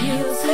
heals